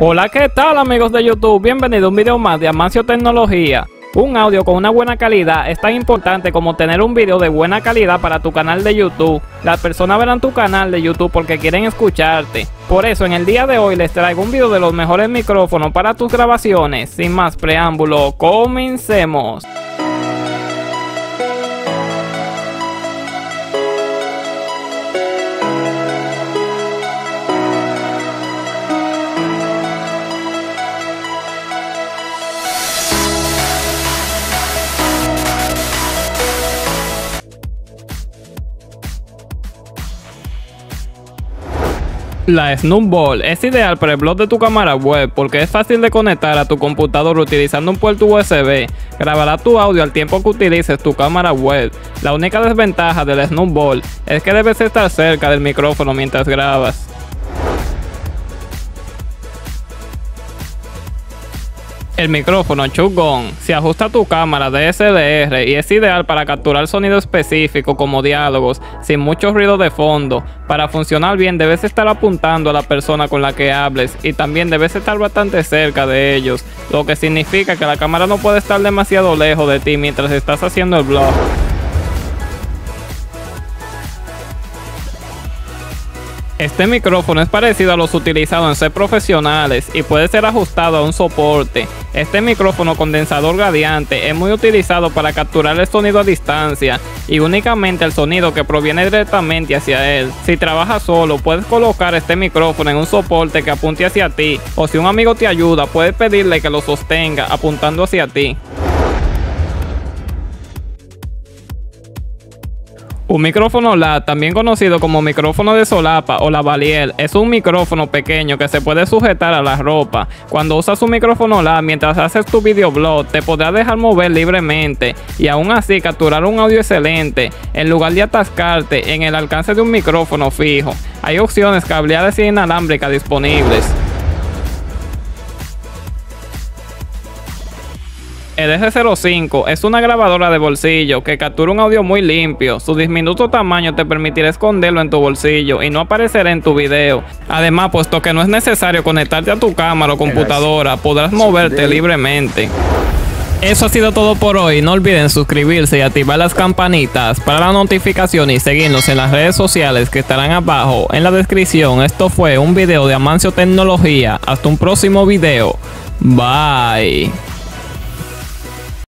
Hola, ¿qué tal amigos de YouTube? Bienvenido a un video más de Amancio Tecnología. Un audio con una buena calidad es tan importante como tener un video de buena calidad para tu canal de YouTube. Las personas verán tu canal de YouTube porque quieren escucharte. Por eso en el día de hoy les traigo un video de los mejores micrófonos para tus grabaciones. Sin más preámbulo, comencemos. La Snowball es ideal para el blog de tu cámara web porque es fácil de conectar a tu computador utilizando un puerto USB. Grabará tu audio al tiempo que utilices tu cámara web. La única desventaja de la Snowball es que debes estar cerca del micrófono mientras grabas. El micrófono Chugon se ajusta a tu cámara DSLR y es ideal para capturar sonido específico como diálogos sin mucho ruido de fondo. Para funcionar bien debes estar apuntando a la persona con la que hables y también debes estar bastante cerca de ellos, lo que significa que la cámara no puede estar demasiado lejos de ti mientras estás haciendo el blog. Este micrófono es parecido a los utilizados en set profesionales y puede ser ajustado a un soporte. Este micrófono condensador radiante es muy utilizado para capturar el sonido a distancia y únicamente el sonido que proviene directamente hacia él. Si trabajas solo, puedes colocar este micrófono en un soporte que apunte hacia ti o si un amigo te ayuda, puedes pedirle que lo sostenga apuntando hacia ti. Un micrófono LAD, también conocido como micrófono de solapa o lavalier, es un micrófono pequeño que se puede sujetar a la ropa. Cuando usas un micrófono LAD mientras haces tu videoblog, te podrá dejar mover libremente y aún así capturar un audio excelente en lugar de atascarte en el alcance de un micrófono fijo. Hay opciones cableadas y inalámbricas disponibles. El S05 es una grabadora de bolsillo que captura un audio muy limpio. Su diminuto tamaño te permitirá esconderlo en tu bolsillo y no aparecerá en tu video. Además, puesto que no es necesario conectarte a tu cámara o computadora, podrás moverte libremente. Eso ha sido todo por hoy. No olviden suscribirse y activar las campanitas para la notificación y seguirnos en las redes sociales que estarán abajo en la descripción. Esto fue un video de Amancio Tecnología. Hasta un próximo video. Bye.